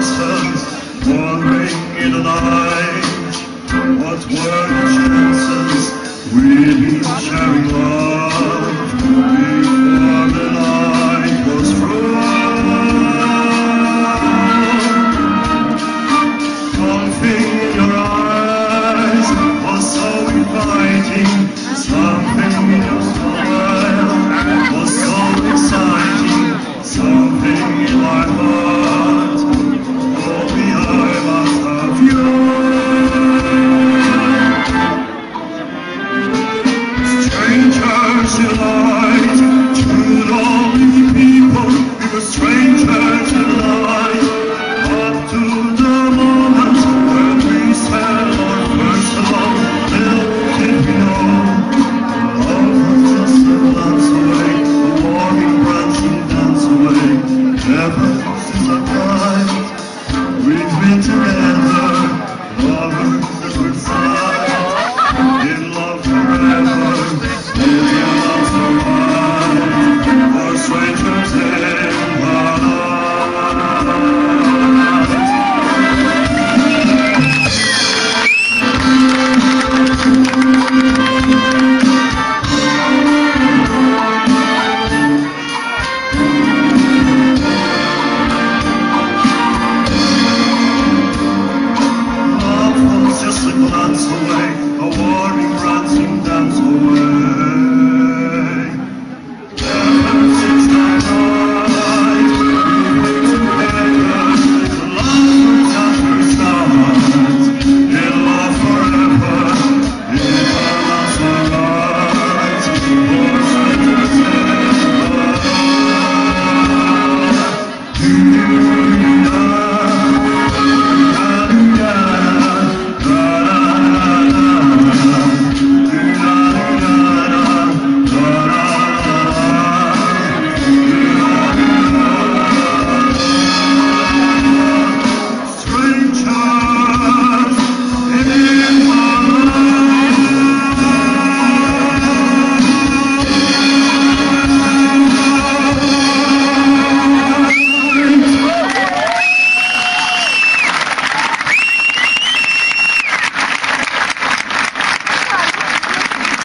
chances wandering in the night? What were the chances we'd be sharing love before the night was through? Something in your eyes was so inviting, something in your love.